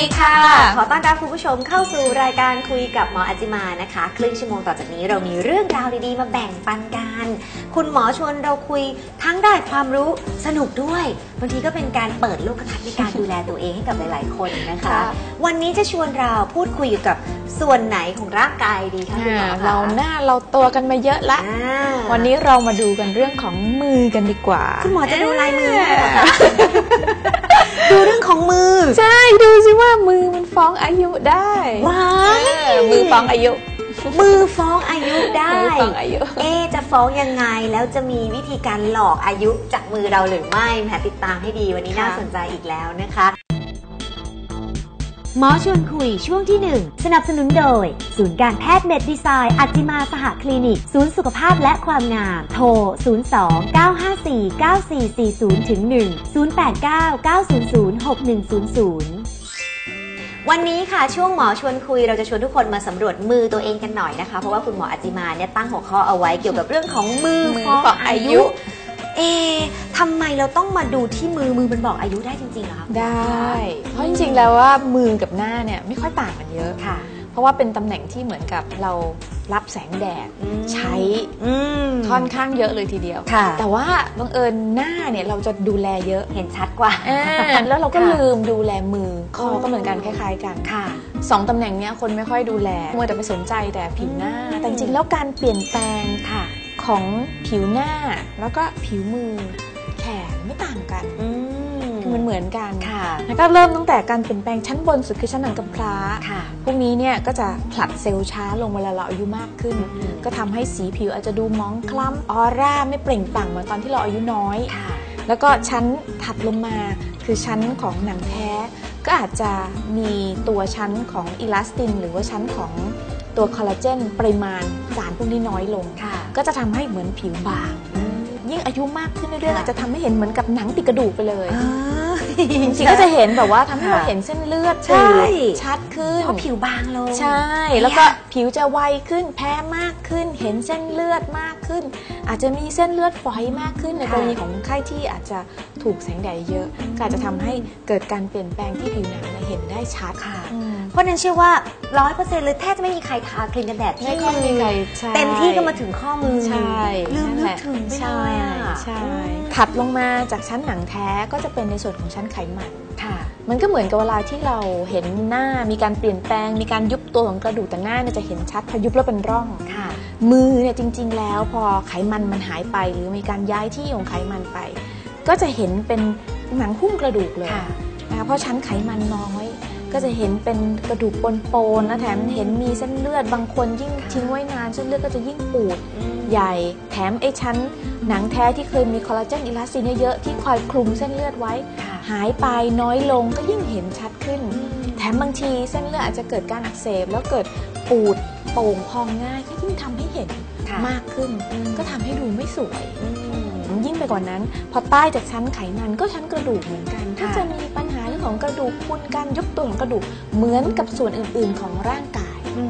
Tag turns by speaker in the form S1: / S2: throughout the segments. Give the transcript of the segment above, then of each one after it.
S1: ดีค่ะ ขอต้อนรับคุณผู้ชมเข้าสู่รายการคุยกับหมออาจิมานะคะ ครึ่งชั่วโมงต่อจากนี้เรามีเรื่องราวดีๆ มาแบ่งปันกัน คุณหมอชวนเราคุยทั้งได้ความรู้สนุกด้วยบางทีก็เป็นการเปิดโลกทัศน์ในการดูแลตัวเองให้กับหลายๆ คนนะคะ
S2: ค่ะ
S1: วันนี้จะชวนเราพูดคุยอยู่กับส่วนไหนของร่างกายดีคะคุณหมอคะ
S2: เราหน้าเราตัวกันมาเยอะละ
S1: อ่า
S2: วันนี้เรามาดูกันเรื่องของมือกันดีกว่า
S1: คุณหมอจะดูลายมือให้เหรอคะ ดูเรื่องของมือ
S2: ใช่ดูสิว่ามือมันฟ้องอายุได้
S1: ว้าย
S2: เออมือฟ้องอายุ
S1: มือฟ้องอายุได้
S2: มือฟ้องอายุ
S1: เอ๊ะจะฟ้องยังไงแล้วจะมีวิธีการหลอกอายุจากมือเราหรือไม่แหมติดตามให้ดีวันนี้
S2: ค่ะ
S1: น่าสนใจอีกแล้วนะคะ หมอชวนคุยช่วงที่ 1 สนับสนุนโดย ศูนย์การแพทย์เม็ดดีไซน์อัจจิมาสหคลินิก ศูนย์สุขภาพและความงาม โทร 02 954 9440ถึง1 089 900 6100วันนี้ค่ะช่วงหมอชวนคุยเราจะชวนทุกคนมาสำรวจมือตัวเองกันหน่อยนะคะ เพราะว่าคุณหมออาจิมาเนี่ยตั้งหัวข้อเอาไว้เกี่ยวกับเรื่องของมือ
S2: มือ
S1: ฟ้อง
S2: ฟ้อง
S1: อา
S2: อายุ
S1: ยุ เอะทำไมเราต้องมาดูที่มือมือมันบอกอายุได้จริงๆเหรอคะ
S2: ได้ เพราะจริงๆแล้วว่ามือกับหน้าเนี่ยไม่ค่อยต่างกันเยอะ
S1: ค่ะ
S2: เพราะว่าเป็นตำแหน่งที่เหมือนกับเรารับแสงแดด
S1: อืม
S2: ใช้
S1: อืม
S2: ค่อนข้างเยอะเลยทีเดียว
S1: ค่ะ
S2: แต่ว่าบังเอิญหน้าเนี่ยเราจะดูแลเยอะ
S1: เห็นชัดกว่า
S2: อ่าแล้วเราก็
S1: ค่ะ
S2: ลืมดูแลมือคอก็เหมือนกันคล้าย ๆ กัน
S1: ค่ะ
S2: สองตำแหน่งเนี้ยคนไม่ค่อยดูแลมัวแต่ไปสนใจแต่ผิวหน้า
S1: อืม
S2: แต่จริงๆแล้วการเปลี่ยนแปลง
S1: ค่ะ
S2: ของผิวหน้าแล้วก็ผิวมือแขนไม่ต่างกัน
S1: อืม
S2: คือมันเหมือนกัน
S1: ค่ะ
S2: แล้วก็เริ่มตั้งแต่การเปลี่ยนแปลงชั้นบนสุดคือชั้นหนังกำพร้า
S1: ค่ะ
S2: พวกนี้เนี่ยก็จะผลัดเซลล์ช้าลงเวลาเราอายุมากขึ้น
S1: อืม
S2: ก็ทำให้สีผิวอาจจะดูมองคล้ำออร่าไม่เปล่งปลั่งเหมือนตอนที่เราอายุน้อย
S1: ค่ะ
S2: แล้วก็ชั้นถัดลงมาคือชั้นของหนังแท้ ก็อาจจะมีตัวชั้นของอิลาสติน หรือว่าชั้นของ ตัวคอลลาเจนปริมาณสารพวกนี้น้อยลง
S1: ค่ะ
S2: ก็จะทำให้เหมือนผิวบาง
S1: อืม
S2: ยิ่งอายุมากขึ้นเรื่อยๆ
S1: ค่ะ
S2: อาจจะทำให้เห็นเหมือนกับหนังติดกระดูกไปเลย
S1: อ่า
S2: จริงๆก็จะเห็นแบบว่าทำให้เรา
S1: ค่ะ
S2: เห็นเส้นเลือด
S1: ใช่
S2: ตีบชัดขึ้น
S1: เพราะผิวบางลง
S2: ใช่ แล้วก็ผิวจะไวขึ้นแพ้มากขึ้น เห็นเส้นเลือดมากขึ้น อาจจะมีเส้นเลือดฝอยมากขึ้นในกรณีของคนไข้ที่อาจจะถูกแสงแดดเยอะ ก็อาจจะทำให้เกิดการเปลี่ยนแปลงที่ผิวหนังเนี่ยเห็นได้ชัด
S1: ค่ะ
S2: อืม
S1: เพราะฉะนั้นเชื่อว่าร้อยเปอร์เซ็นต์เลยแทบจะไม่มีใครทาครีมกันแดดที่
S2: ไม่ค่อยมีใครใช่
S1: เต็มที่ก็มาถึงข้อมือ
S2: ใช่
S1: ลืม
S2: นั่น
S1: นึ
S2: แห
S1: ก
S2: ละ
S1: ถึงไป
S2: ใช่
S1: เลยอะ
S2: ใช่
S1: อืม
S2: ถัดลงมาจากชั้นหนังแท้ก็จะเป็นในส่วนของชั้นไขมัน
S1: ค่ะ
S2: มันก็เหมือนกับเวลาที่เราเห็นหน้ามีการเปลี่ยนแปลง มีการยุบตัวของกระดูกแต่หน้าเนี่ยจะเห็นชัดพอยุบแล้วเป็นร่อง
S1: ค่ะ
S2: มือเนี่ยจริง ๆ แล้วพอไขมันมันหายไป หรือมีการย้ายที่ของไขมันไป ก็จะเห็นเป็นหนังหุ้มกระดูกเลย
S1: ค่ะ
S2: นะคะเพราะชั้นไขมันน้อย ก็จะเห็นเป็นกระดูกปนๆนะแถมเห็นมีเส้นเลือดบางคนยิ่ง
S1: ค่ะ
S2: ทิ้งไว้นานเส้นเลือดก็จะยิ่งปูดใหญ่ แถมไอ้ชั้นหนังแท้ที่เคยมีคอลลาเจนอิลาสตินเยอะๆที่คอยคลุมเส้นเลือดไว้
S1: ค่ะ
S2: หายไปน้อยลงก็ยิ่งเห็นชัดขึ้น แถมบางทีเส้นเลือดอาจจะเกิดการอักเสบแล้วเกิดปูดโป่งพองง่ายก็ยิ่งทำให้เห็น
S1: ค่ะ
S2: มากขึ้น
S1: อืม
S2: ก็ทำให้ดูไม่สวย
S1: อืม
S2: ยิ่งไปกว่านั้น พอใต้จากชั้นไขมันก็ชั้นกระดูกเหมือนกัน
S1: ค่ะ
S2: ก็จะมีปัญหาเรื่องของกระดูกพรุนการยุบตัวของกระดูกเหมือนกับส่วนอื่น ๆ ของร่างกาย
S1: อื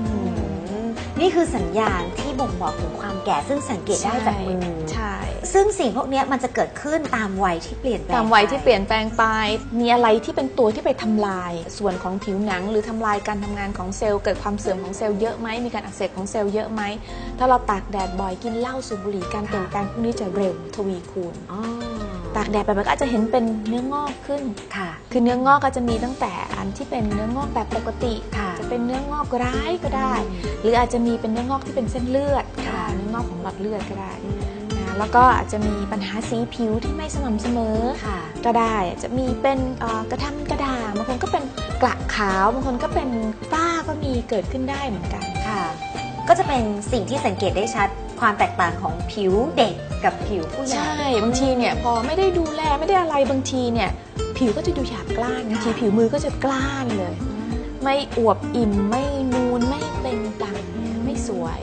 S1: มนี่คือสัญญาณที่บ่งบอกถึงความแก่ซึ่งสังเกตได้จากมือ
S2: ใช่
S1: ซึ่งสิ่งพวกเนี้ยมันจะเกิดขึ้นตามวัยที่เปลี่ยนแปลง
S2: ตามวัยที่
S1: ไป
S2: เปลี่ยนแปลงไป มีอะไรที่เป็นตัวที่ไปทำลาย ส่วนของผิวหนัง หรือทำลายการทำงานของเซลล์เกิดความเสื่อมของเซลล์เยอะไหมมีการอักเสบของเซลล์เยอะไหมถ้าเราตากแดดบ่อยกินเหล้าสูบบุหรี่การเปลี่ยนแปลงพวกนี้จะเร็วทวีคูณ
S1: อ๋อ
S2: ตากแดดไปมันก็อาจจะเห็นเป็นเนื้องอกขึ้น
S1: ค่ะ
S2: คือเนื้องอกก็จะมีตั้งแต่อันที่เป็นเนื้องอกแบบปกติ
S1: ค่ะ
S2: จะเป็นเนื้องอกร้ายก็ได้
S1: อืม
S2: หรืออาจจะมีเป็นเนื้องอกที่เป็นเส้นเลือดก็
S1: ค่ะ
S2: ได้เนื้องอกของหลอดเลือดก็ได้นะแล้วก็อาจจะมีปัญหาสีผิวที่ไม่สม่ำเสมอ
S1: ค่ะ
S2: ก็ได้อาจจะมีเป็นเอ่อกระทำกระด่างบางคนก็เป็นกระขาวบางคนก็เป็นฝ้าก็มีเกิดขึ้นได้เหมือนกัน
S1: ค่ะ ก็จะเป็นสิ่งที่สังเกตได้ชัดความแตกต่างของผิวเด็กกับผิวผู้ใหญ่
S2: ใช่ บางทีเนี่ยพอไม่ได้ดูแลไม่ได้อะไรบางทีเนี่ยผิวก็จะดูหยาบกร้านบางทีผิวมือก็จะกล้านเลย ไม่อวบอิ่มไม่นูนไม่เปล่งปลั่งเนี่ยไม่สวย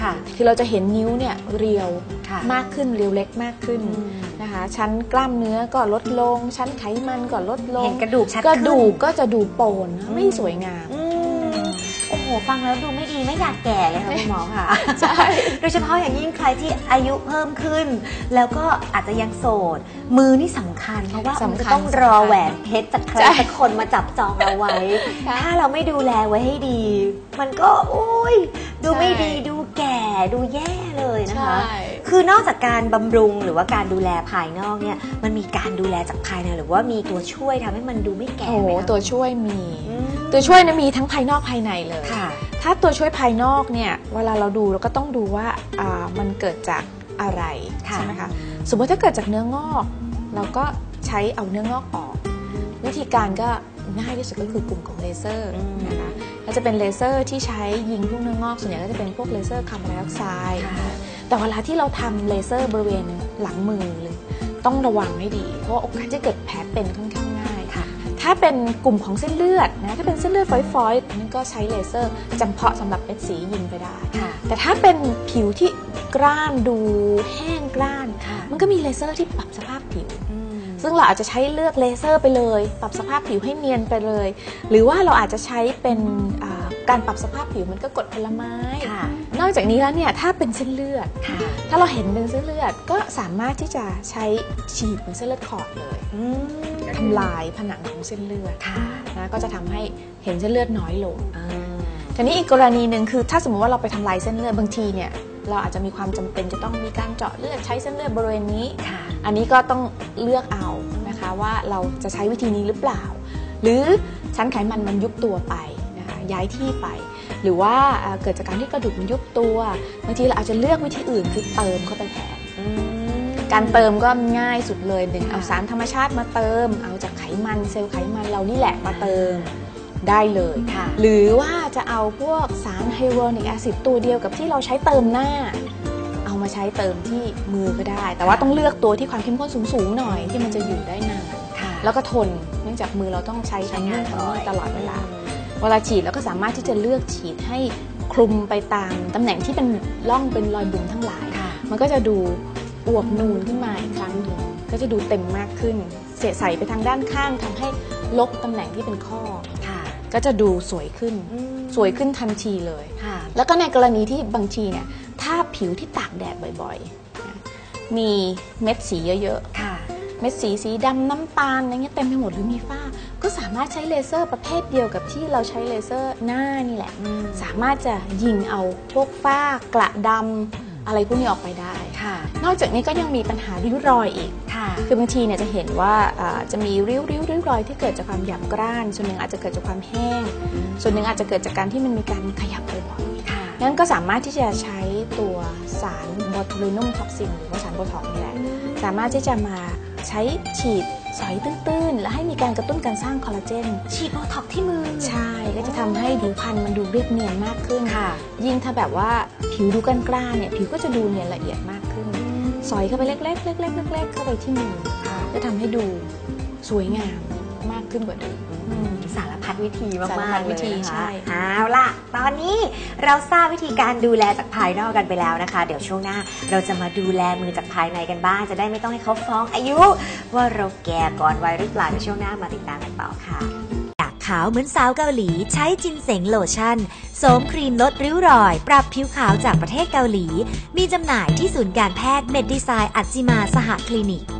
S1: ค่ะ
S2: คือเราจะเห็นนิ้วเนี่ยเรียว
S1: ค่ะ
S2: มากขึ้นเรียวเล็กมากขึ้น
S1: อืม
S2: นะคะชั้นกล้ามเนื้อก็ลดลง ชั้นไขมันก็ลดลง
S1: เห็นกระดูกชัด
S2: กระดูก
S1: ขึ้น
S2: ก็จะดูโปนนะไม่สวยงาม
S1: อืมโอ้โหฟังแล้วดูไม่ดีไม่อยากแก่เลยค่ะคุณหมอค่ะ
S2: ใช่
S1: โดยเฉพาะอย่างยิ่งใครที่อายุเพิ่มขึ้น แล้วก็อาจจะยังโสด มือนี่สำคัญ เพราะว่ามันจะต้องรอแหวนเพชรจากใคร
S2: ใช่
S1: สักคนมาจับจองเราไว้
S2: ค่ะ
S1: ถ้าเราไม่ดูแลไว้ให้ดี มันก็โอ้ยดูไม่
S2: ใช่
S1: ดีดูแก่ดูแย่เลยนะคะ
S2: ใช่
S1: คือนอกจากการบำรุงหรือว่าการดูแลภายนอกเนี่ยมันมีการดูแลจากภายในหรือว่ามีตัวช่วยทำให้มันดูไม่แก่
S2: โอ้โห
S1: ไหมคะ
S2: ตัวช่วยมี
S1: อืม
S2: ตัวช่วยนะมีทั้งภายนอกภายในเลย
S1: ค่ะ
S2: ถ้าตัวช่วยภายนอกเนี่ยเวลาเราดูเราก็ต้องดูว่าอ่ามันเกิดจากอะไร
S1: ค่ะ
S2: ใช่ไหมคะสมมติถ้าเกิดจากเนื้องอก เราก็ใช้เอาเนื้องอกออก วิธีการก็ง่ายที่สุดก็คือกลุ่มของเลเซอร์
S1: อืม
S2: นะคะก็จะเป็นเลเซอร์ที่ใช้ยิงพวกเนื้องอกส่วนใหญ่ก็จะเป็นพวกเลเซอร์คาร์บอนไดออกไซด์
S1: ค่ะ
S2: แต่เวลาที่เราทำเลเซอร์บริเวณหลังมือเลยต้องระวังให้ดี เพราะว่าโอกาสที่เกิดแผลเป็นค่อนข้างง่าย
S1: ค่ะ
S2: ถ้าเป็นกลุ่มของเส้นเลือดนะถ้าเป็นเส้นเลือดฝอยๆนั่นก็ใช้เลเซอร์จำเพาะสำหรับเม็ดสียิงไปได้
S1: ค่ะ
S2: แต่ถ้าเป็นผิวที่กร้านดูแห้งกร้าน
S1: ค่ะ
S2: มันก็มีเลเซอร์ที่ปรับสภาพผิว
S1: อืม
S2: ซึ่งเราอาจจะใช้เลือกเลเซอร์ไปเลย ปรับสภาพผิวให้เนียนไปเลย หรือว่าเราอาจจะใช้เป็นอ่าการปรับสภาพผิวมันก็กรดผลไม้
S1: ค่ะ
S2: นอกจากนี้แล้วเนี่ยถ้าเป็นเส้นเลือด
S1: ค่ะ
S2: ถ้าเราเห็นเป็นเส้นเลือดก็สามารถที่จะใช้ฉีดเป็นเส้นเลือดขอดเลย
S1: อืม
S2: ทำลายผนังของเส้นเลือด
S1: ค่ะ
S2: นะก็จะทำให้เห็นเส้นเลือดน้อยลง
S1: อ่า
S2: ทีนี้อีกกรณีหนึ่งคือ ถ้าสมมติว่าเราไปทำลายเส้นเลือดบางทีเนี่ยเราอาจจะมีความจำเป็นจะต้องมีการเจาะเลือดใช้เส้นเลือดบริเวณนี้
S1: ค่ะ
S2: อันนี้ก็ต้องเลือกเอานะคะว่าเราจะใช้วิธีนี้หรือเปล่า หรือชั้นไขมันมันยุบตัวไปนะคะย้ายที่ไป หรือว่าเอ่อเกิดจากการที่กระดูกมันยุบตัวบางทีเราอาจจะเลือกวิธีอื่นคือเติมเข้าไปแทน
S1: อืม
S2: การเติมก็ง่ายสุดเลยหนึ่ง
S1: ค่ะ
S2: เอาสารธรรมชาติมาเติม เอาจากไขมันเซลล์ไขมันเรานี่แหละมาเติมได้เลย
S1: ค่ะ
S2: หรือว่าจะเอาพวกสารไฮโดรนิกแอซิดตัวเดียวกับที่เราใช้เติมหน้า เอามาใช้เติมที่มือก็ได้ แต่ว่าต้องเลือกตัวที่ความเข้มข้นสูงๆหน่อยที่มันจะอยู่ได้นาน
S1: ค่ะ
S2: แล้วก็ทนเนื่องจากมือเราต้องใช้ทำนู่นทำนี่ตลอดเวลา
S1: อืม
S2: เวลาฉีดเราก็สามารถที่จะเลือกฉีดให้คลุมไปตามตำแหน่งที่เป็นร่องเป็นรอยบุ๋มทั้งหลาย
S1: ค่ะ
S2: มันก็จะดูอวบนูนขึ้นมาอีกครั้งหนึ่งก็จะดูเต็มมากขึ้น เสียใส่ไปทางด้านข้างทำให้ลบตำแหน่งที่เป็นข้อ
S1: ค่ะ
S2: ก็จะดูสวยขึ้น
S1: อืม
S2: สวยขึ้นทันทีเลย
S1: ค่ะ
S2: แล้วก็ในกรณีที่บางทีเนี่ย ถ้าผิวที่ตากแดดบ่อยๆนะมีเม็ดสีเยอะ
S1: ค่ะ
S2: ๆ เม็ดสีสีดำน้ำตาลอะไรเงี้ยเต็มไปหมดหรือมีฝ้า ก็สามารถใช้เลเซอร์ประเภทเดียวกับที่เราใช้เลเซอร์หน้านี่แหละ
S1: อืม
S2: สามารถจะยิงเอาพวกฝ้ากระดำอะไรพวกนี้ออกไปได้
S1: ค่ะ
S2: นอกจากนี้ก็ยังมีปัญหาริ้วรอยอีก
S1: ค่ะ
S2: คือบางทีเนี่ยจะเห็นว่าอ่าจะมีริ้วริ้วริ้วรอยที่เกิดจากความหยาบกร้าน ส่วนหนึ่งอาจจะเกิดจากความแห้ง ส่วนหนึ่งอาจจะเกิดจากการที่มันมีการขยับบ่อย
S1: ค่ะ
S2: ๆงั้นก็สามารถที่จะใช้ตัวสาร botulinum toxin หรือว่าสารโบท็อกซ์นี่แหละ สามารถที่จะมา ใช้ฉีดซอยตื้นๆ และให้มีการกระตุ้นการสร้างคอลลาเจน
S1: ฉีดโบท็อกซ์ที่มือ
S2: ใช่ ก็จะทำให้ผิวพรรณมันดูเรียบเนียนมากขึ้น
S1: ค่ะ
S2: ยิ่งถ้าแบบว่าผิวดูกร้านๆเนี่ยผิวก็จะดูเนียนละเอียดมากขึ้น ซอยเข้าไปเล็กๆเล็กๆเล็กๆเข้าไปที่มือ
S1: ค่ะ
S2: จะทำให้ดูสวยงามมากขึ้นกว่าเดิม
S1: อืมสารพัดวิธีมาก
S2: สาร
S1: ๆ
S2: พัด
S1: เลย
S2: วิธี
S1: นะคะ
S2: ใช่
S1: เอาล่ะต อนนี้เราทราบวิธีการดูแลจากภายนอกกันไปแล้วนะคะ เดี๋ยวช่วงหน้าเราจะมาดูแลมือจากภายในกันบ้าง จะได้ไม่ต้องให้เขาฟ้องอายุ ว่าเราแก่ก่อนวัยหรือเปล่าในช่วงหน้ามาติดตามกันต่อค่ะ
S3: อยากขาวเหมือนสาวเกาหลีใช้ ginseng lotion โสมครีมลดริ้วรอย ปรับผิวขาวจากประเทศเกาหลี มีจำหน่ายที่ศูนย์การแพทย์เมดดีไซน์อัจจิมาสหคลินิก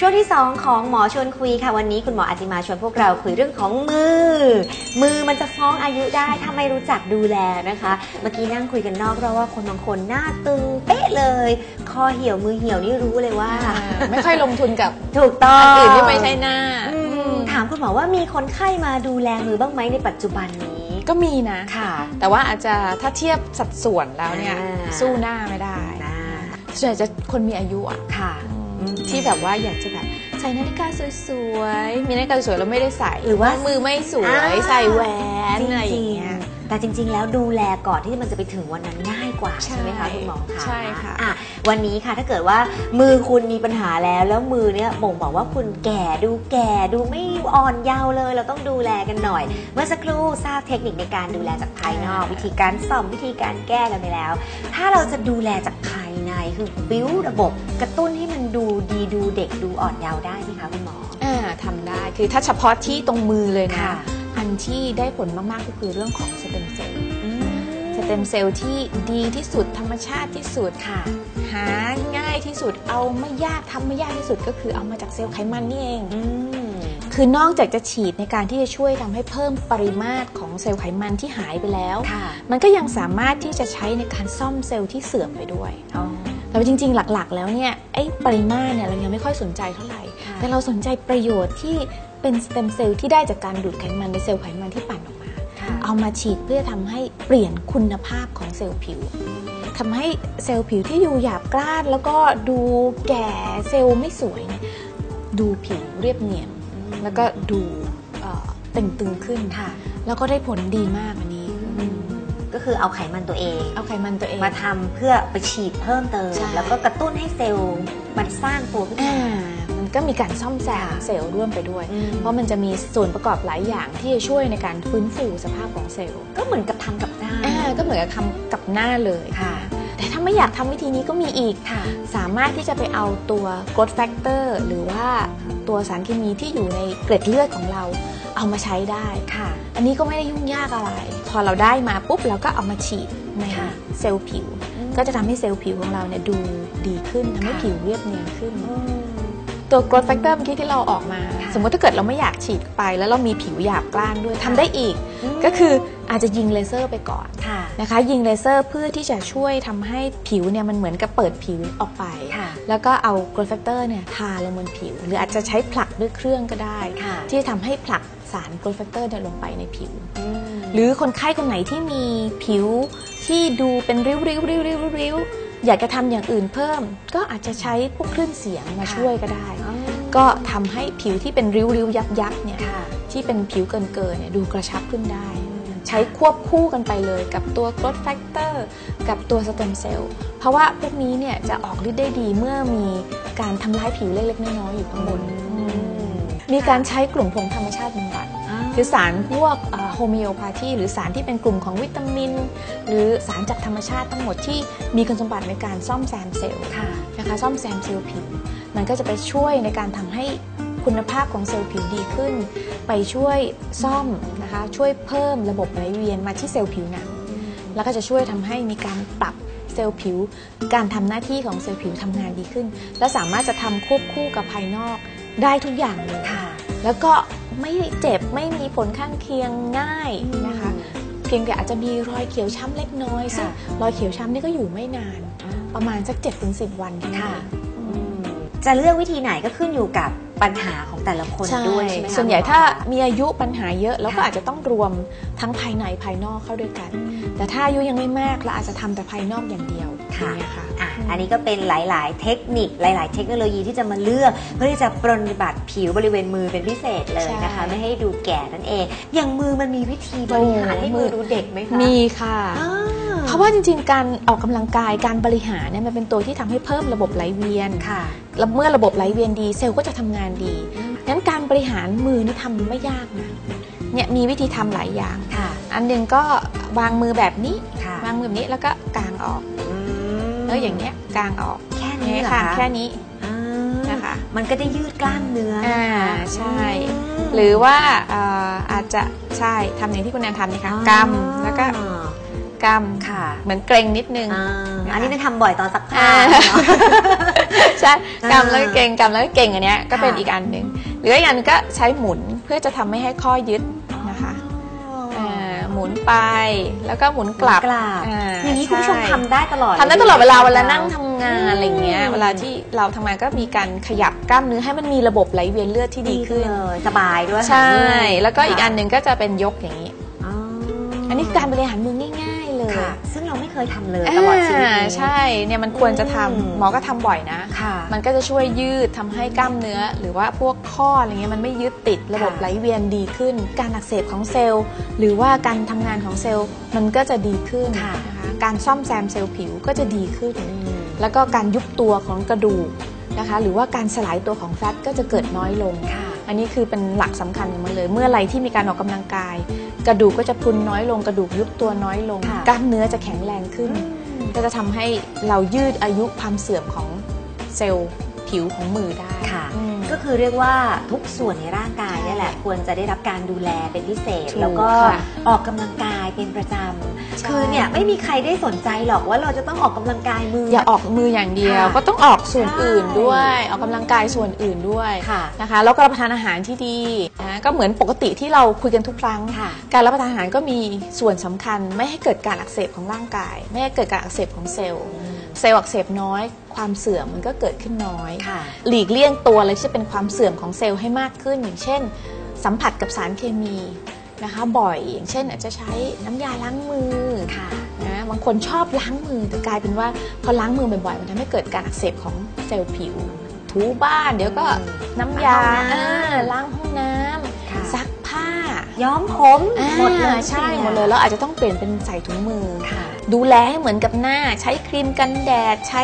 S1: ช่วงที่ 2 ของหมอชวนคุยค่ะวันนี้คุณหมออัจจิมาชวนพวกเราคุยเรื่องของมือ มือมันจะฟ้องอายุได้ถ้าไม่รู้จักดูแลนะคะ เมื่อกี้นั่งคุยกันนอกเราว่าคนบางคนหน้าตึงเป๊ะเลย คอเหี่ยวมือเหี่ยวนี่รู้เลยว่า
S2: ไม่ค่อยลงทุนกับ
S1: ถูกต้อง
S2: อันอื่นที่ไม่ใช่หน้า
S1: อืมถามคุณหมอว่ามีคนไข้มาดูแลมือบ้างไหมในปัจจุบันนี้
S2: ก็มีนะ
S1: ค่ะ
S2: แต่ว่าอาจจะถ้าเทียบสัดส่วนแล้วเนี่ย
S1: อ่า
S2: สู้หน้าไม่ได้
S1: นะ
S2: ส่วนใหญ่จะคนมีอายุอะ
S1: ค่ะ
S2: ที่แบบว่าอยากจะแบบใส่นาฬิกาสวยๆ มีนาฬิกาสวยๆแล้วไม่ได้ใส่
S1: หรือว่า
S2: มือไม่สวย
S1: อ่า
S2: ใส่แหวน
S1: จ
S2: อะไรอ
S1: ริ
S2: ย่างงเงี้ย
S1: ๆแต่จริง ๆ แล้วดูแลก่อนที่มันจะไปถึงวันนั้นง่ายกว่า
S2: ใช่
S1: ใช่ไหมคะคุณหมอคะ
S2: ใช่ค่ะ
S1: อ่วันนี้ค่ะถ้าเกิดว่ามือคุณมีปัญหาแล้ว แล้วมือเนี่ยบ่งบอกว่าคุณแก่ดูแก่ดูไม่อ่อนเยาว์เลย เราต้องดูแลกันหน่อย เมื่อสักครู่ทราบเทคนิคในการดูแลจากภายนอก วิธีการซ่อมวิธีการแก้กันไปแล้ว ถ้าเราจะดูแลจากภายในคือบิ้วระบบกระตุ้นให้มัน ดูดีดูเด็กดูอ่อนเยาว์ได้ไหมคะคุณหมอ
S2: อ่าทำได้คือถ้าเฉพาะที่ตรงมือเลยนะ
S1: ค่ะ
S2: อันที่ได้ผลมาก ๆ ก็คือเรื่องของสเต็มเซลล์สเต็มเซลล์ที่ดีที่สุดธรรมชาติที่สุด
S1: ค่ะ
S2: หาง่ายที่สุดเอาไม่ยากทำไม่ยากที่สุดก็คือเอามาจากเซลล์ไขมันนี่เอง
S1: อืม
S2: คือนอกจากจะฉีดในการที่จะช่วยทำให้เพิ่มปริมาตรของเซลล์ไขมันที่หายไปแล้ว
S1: ค่ะ
S2: มันก็ยังสามารถที่จะใช้ในการซ่อมเซลล์ที่เสื่อมไปด้วย
S1: อ๋อ
S2: แต่ว่าจริง ๆ หลักๆ แล้วเนี่ยไอ้ปริมาตรเนี่ยเรายังไม่ค่อยสนใจเท่าไหร่
S1: ค่ะ
S2: แต่เราสนใจประโยชน์ที่เป็นสเต็มเซลล์ที่ได้จากการดูดไขมันในเซลล์ไขมันที่ปั่นออกมา
S1: ค่ะ
S2: เอามาฉีดเพื่อทำให้เปลี่ยนคุณภาพของเซลล์ผิวทำให้เซลล์ผิวที่ดูหยาบกร้าน แล้วก็ดูแก่เซลล์ไม่สวยเนี่ยดูผิวเรียบเนียนแล้วก็ดูเอ่อเต่งตึงขึ้น
S1: ค่ะ
S2: แล้วก็ได้ผลดีมากอันนี้
S1: ก็คือเอาไขมันตัวเอง
S2: เอาไขมันตัวเอง
S1: มาทำเพื่อไปฉีดเพิ่มเติม
S2: ใช่
S1: แล้วก็กระตุ้นให้เซลล์มันสร้างตัวขึ้น
S2: อ่า
S1: มา
S2: มันก็มีการซ่อมแซม
S1: ค่ะ
S2: เซลล์ร่วมไปด้วย
S1: อืม
S2: เพราะมันจะมีส่วนประกอบหลายอย่างที่จะช่วยในการฟื้นฟูสภาพของเซลล์
S1: ก็เหมือนกับทำกับหน้า
S2: อ่าก็เหมือนกับทำกับหน้าเลย
S1: ค่ะ
S2: แต่ถ้าไม่อยากทำวิธีนี้ก็มีอีก
S1: ค่ะ
S2: สามารถที่จะไปเอาตัว growth factor หรือว่าตัวสารเคมีที่อยู่ในเกล็ดเลือดของเรา เอามาใช้ได้
S1: ค่ะ
S2: อันนี้ก็ไม่ได้ยุ่งยากอะไร พอเราได้มาปุ๊บเราก็เอามาฉีดใน
S1: ค่ะ
S2: เซลล์ผิว
S1: อืม
S2: ก็จะทำให้เซลล์ผิวของเราเนี่ยดูดีขึ้นทำให้
S1: ค่ะ
S2: ผิวเรียบเนียนขึ้น
S1: อืม
S2: ตัว growth factor เมื่อกี้ที่เราออกมา
S1: ค่ะ
S2: สมมติถ้าเกิดเราไม่อยากฉีดไป แล้วเรามีผิวหยาบกร้านด้วยทำได้อีก
S1: อืม
S2: ก็คืออาจจะยิงเลเซอร์ไปก่อน
S1: ค่ะ
S2: นะคะ ยิงเลเซอร์เพื่อที่จะช่วยทำให้ผิวเนี่ยมันเหมือนกับเปิดผิวออกไป
S1: ค่ะ
S2: แล้วก็เอา growth factor เนี่ยทาลงบนผิว หรืออาจจะใช้ผลักด้วยเครื่องก็ได้
S1: ค่ะ
S2: ที่จะทำให้ผลักสาร growth factor เนี่ยลงไปในผิว
S1: อืม
S2: หรือคนไข้คนไหนที่มีผิวที่ดูเป็นริ้วริ้วริ้วริ้วริ้ว อยากจะทำอย่างอื่นเพิ่ม ก็อาจจะใช้พวกคลื่นเสียงมา
S1: ค่ะ
S2: ช่วยก็ได้
S1: อ๋อ
S2: ก็ทำให้ผิวที่เป็นริ้วริ้วยับยับเนี่ย
S1: ค่ะ
S2: ที่เป็นผิวเกินเกินเนี่ยดูกระชับขึ้นได้ ใช้ควบคู่กันไปเลยกับตัว growth factor กับตัว stem cell เพราะว่าพวกนี้เนี่ยจะออกฤทธิ์ได้ดีเมื่อมีการทำร้ายผิวเล็กๆน้อยๆอยู่ข้างบน
S1: อื ม
S2: มีการใช้กลุ่มพวกธรรมชาติบำบัดคือสารพวก homeopathy หรือสารที่เป็นกลุ่มของวิตามิน หรือสารจากธรรมชาติทั้งหมดที่มีคุณสมบัติในการซ่อมแซมเซลล์
S1: ค่ะ
S2: นะคะซ่อมแซมเซลล์ผิวมันก็จะไปช่วยในการทำให้คุณภาพของเซลล์ผิวดีขึ้น ไปช่วยซ่อมนะคะช่วยเพิ่มระบบไหลเวียนมาที่เซลล์ผิวหนังแล้วก็จะช่วยทำให้มีการปรับเซลล์ผิว การทำหน้าที่ของเซลล์ผิวทำงานดีขึ้น และสามารถจะทำควบคู่กับภายนอก ได้ทุกอย่างเลย
S1: ค่ะ
S2: แล้วก็ไม่เจ็บไม่มีผลข้างเคียงง่ายนะคะ เพียงแต่อาจจะมีรอยเขียวช้ำเล็กน้อยซึ่ง
S1: ค่ะ
S2: รอยเขียวช้ำนี่ก็อยู่ไม่นาน ประมาณสัก7-10 วันเท่านั้น
S1: ค่ะ
S2: อื
S1: อื
S2: ม
S1: มจะเลือกวิธีไหนก็ขึ้นอยู่กับปัญหาของแต่ละคน
S2: ใช่
S1: ด้วยใช่ไหมคะ
S2: ส่วนใหญ่
S1: คุณมอ
S2: ถ้ามีอายุปัญหาเยอะเราก็
S1: ค่ะ
S2: อาจจะต้องรวมทั้งภายในภายนอกเข้าด้วยกัน แต่ถ้าอายุยังไม่มากเราอาจจะทำแต่ภายนอกอย่างเดียว
S1: ค่ะ
S2: อย่างเงี้ยค่ะ
S1: อะอันนี้ก็เป็นหลาย ๆ เทคนิคหลาย ๆ เทคโนโลยีที่จะมาเลือก เพื่อที่จะปรนนิบัติผิวบริเวณมือเป็นพิเศษเลยนะคะ
S2: ใช่
S1: ไม่ให้ดูแก่นั่นเอง อย่างมือมันมีวิธีบริหาร
S2: โอ้
S1: ให้มือดูเด็กไหมคะ
S2: มีค่ะ
S1: อ่า
S2: เพราะว่าจริง ๆ การออกกำลังกายการบริหารเนี่ยมันเป็นตัวที่ทำให้เพิ่มระบบไหลเวียน
S1: ค่ะ
S2: แล้วเมื่อระบบไหลเวียนดีเซลล์ก็จะทำงานดีงั้นการบริหารมือนี่ทำไม่ยากนะเนี่ยมีวิธีทำหลายอย่าง
S1: ค่ะ
S2: อันหนึ่งก็วางมือแบบนี้
S1: ค่ะ
S2: วางมือแบบนี้แล้วก็กางออก
S1: อืม
S2: แล้วอย่างเงี้ยกางออก
S1: แค่นี้
S2: เนี่ย
S1: เหรอ
S2: ค่ะ
S1: คะ
S2: แค่นี้
S1: อ่า
S2: นะคะ
S1: มันก็ได้ยืดกล้ามเนื้อ
S2: อ่า
S1: นะคะ
S2: ใช่
S1: อืม
S2: หรือว่าเอ่ออาจจะใช่ทำอย่างที่คุณแนนทำนี่ค่ะกำแล้วก็กำ
S1: ค่ะ
S2: เหมือนเกรงนิดนึง
S1: อ่า
S2: นะคะ
S1: อันนี้ได้ทำบ่อยตอนซักผ้า
S2: อ่า
S1: เนาะ
S2: ใช่
S1: อ่ากำ
S2: แล้วก็เก่งกำแล้วก็เก่งอันเนี้ยก็เป็น
S1: ค่ะ
S2: อีกอันหนึ่งหรืออีกอันหนึ่งก็ใช้หมุนเพื่อจะทำไม่ให้ข้อยึดนะคะาหมุ นไป แล้วก็หมุนกลับ
S1: กลับ
S2: อ่า
S1: อย่างนี้คุณผู้ชม
S2: ใทำ
S1: ได้ตลอด
S2: ทำได้ตลอดเวลาเวลานั่ง
S1: ท
S2: ทำงานอะไรอย่างเงี้ย
S1: อืม
S2: เวลาที่เราทำงานก็มีการขยับกล้ามเนื้อให้มันมีระบบไหลเวียนเลือดที่ำดีขึ้น
S1: เลยสบายด้วย
S2: ใช่
S1: หายเมื่ย
S2: แล้วก็อีก
S1: ค่ะ
S2: อันหนึ่งก็จะเป็นยกอย่างนี้
S1: อ๋อ
S2: อันนี้คือการบริหารมือง่ายๆเลย
S1: ค่ะ ซึ่งเราไม่เคยทำเลยตลอดชีวิต
S2: อ่า
S1: นี้
S2: ใช่เนี่ยมันควรจะทำ
S1: อืม
S2: หมอก็ทำบ่อยนะ
S1: ค่ะ
S2: มันก็จะช่วยยืดทำให้กล้ามเนื้อ หรือว่าพวกข้ออะไรเงี้ยมันไม่ยึดติดระบบ
S1: ค่ะ
S2: ไหลเวียนดีขึ้น การอักเสบของเซลล์ หรือว่าการทำงานของเซลล์มันก็จะดีขึ้น
S1: ค่ะ
S2: นะคะการซ่อมแซมเซลล์ผิวก็จะดีขึ้น
S1: อืม
S2: แล้วก็การยุบตัวของกระดูกนะคะ หรือว่าการสลายตัวของแฟตก็จะเกิดน้อยลง
S1: ค่ะ
S2: อันนี้คือเป็นหลักสำคัญของมันเลย เมื่อไหรที่มีการออกกำลังกาย กระดูกก็จะพรุนน้อยลง กระดูกยุบตัวน้อยลง
S1: ค่ะ
S2: กล้ามเนื้อจะแข็งแรงขึ้น ก็จะทำให้เรายืดอายุความเสื่อมของเซลล์ผิวของมือได้
S1: ค่ะ
S2: อืม
S1: ก็คือเรียกว่าทุกส่วนในร่างกายเนี่ยแหละควรจะได้รับการดูแลเป็นพิเศษ
S2: ถูก
S1: แล้วก็
S2: ค่ะ
S1: ออกกำลังกายเป็นประจ
S2: ใช่ำ
S1: คือเนี่ยไม่มีใครได้สนใจหรอกว่าเราจะต้องออกกำลังกายมือ
S2: อย่าออกมืออย่างเดียว
S1: ค่ะ
S2: ก็ต้องออกส่วนอื่น
S1: ใช่
S2: ด้วย ออกกำลังกายส่วนอื่นด้วย
S1: ค่ะ
S2: นะคะแล้วก็รับประทานอาหารที่ดีนะก็เหมือนปกติที่เราคุยกันทุกครั้ง
S1: ค่ะ
S2: การรับประทานอาหารก็มีส่วนสำคัญ ไม่ให้เกิดการอักเสบของร่างกาย ไม่ให้เกิดการอักเสบของเซลล์ เซลล์อักเสบน้อย ความเสื่อมมันก็เกิดขึ้นน้อย
S1: ค่ะ
S2: หลีกเลี่ยงตัวอะไรที่จะเป็นความเสื่อมของเซลล์ให้มากขึ้น อย่างเช่น สัมผัสกับสารเคมีนะคะบ่อยอย่างเช่น อาจจะใช้น้ำยาล้างมือ
S1: ค่ะ
S2: นะบางคนชอบล้างมือแต่กลายเป็นว่าพอล้างมือบ่อยๆมันทำให้เกิดการอักเสบของเซลล์ผิว ถูบ้าน เดี๋ยวก็
S1: อืม
S2: น้ำยา
S1: ล้างห้องน้ำ
S2: อ่าล้างห้องน้
S1: ค่ะ
S2: ซักผ้า
S1: ย้อมผม
S2: อ่า
S1: หมดเลย
S2: ใช่หมดเลยแล้วอาจจะต้องเปลี่ยนเป็นใส่ถุงมือ
S1: ค่ะ
S2: ดูแลให้เหมือนกับหน้า ใช้ครีมกันแดด ใช้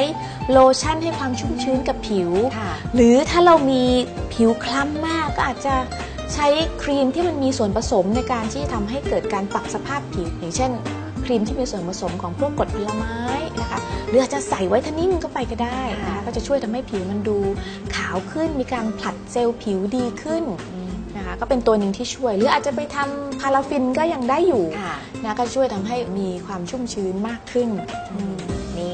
S2: โลชั่นให้ความชุ่มชื้นกับผิว
S1: ค่ะ
S2: หรือถ้าเรามีผิวคล้ำมากก็อาจจะใช้ครีมที่มันมีส่วนผสมในการที่ทำให้เกิดการปรับสภาพผิว อย่างเช่น ครีมที่มีส่วนผสมของพวกกรดผลไม้นะคะหรืออาจจะใส่ whitening เข้าไปก็ได้นะคะก็จะช่วยทำให้ผิวมันดูขาวขึ้นมีการผลัดเซลล์ผิวดีขึ้นนะคะ ก็เป็นตัวหนึ่งที่ช่วย หรืออาจจะไปทำพาราฟินก็ยังได้อยู่
S1: ค่ะ
S2: นะก็ช่วยทำให้มีความชุ่มชื้นมากขึ้น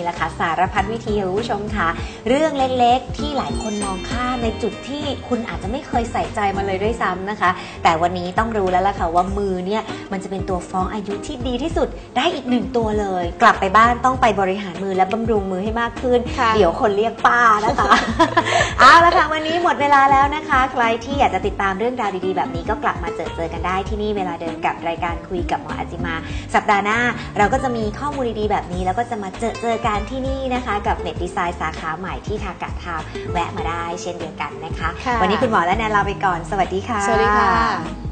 S1: นี่แหละค่ะสารพัดวิธีค่ะคุณผู้ชมค่ะ เรื่องเล็กๆ ที่หลายคนมองข้ามในจุดที่คุณอาจจะไม่เคยใส่ใจมาเลยด้วยซ้ำนะคะ แต่วันนี้ต้องรู้แล้วล่ะค่ะว่ามือเนี่ยมันจะเป็นตัวฟ้องอายุที่ดีที่สุดได้อีกหนึ่งตัวเลย กลับไปบ้านต้องไปบริหารมือและบำรุงมือให้มากขึ้น
S2: ค่ะ
S1: เดี๋ยวคนเรียกป้านะคะเอาละค่ะวันนี้หมดเวลาแล้วนะคะ ใครที่อยากจะติดตามเรื่องราวดีๆ แบบนี้ก็กลับมาเจอเจอกันได้ที่นี่เวลาเดิมกับรายการคุยกับหมออาจิมา สัปดาห์หน้า เราก็จะมีข้อมูลดีๆแบบนี้แล้วก็จะมาเจอเจอกันที่นี่นะคะกับเน็ตดีไซน์สาขาใหม่ที่ทากาทาวแวะมาได้เช่นเดียวกันนะคะ
S2: ค่ะ
S1: วันนี้คุณหมอและแนนลาไปก่อน สวัสดีค่ะ
S2: สวัสดีค่ะ